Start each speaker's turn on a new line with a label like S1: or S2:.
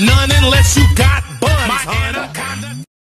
S1: none unless you got